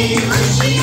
hoje.